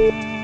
you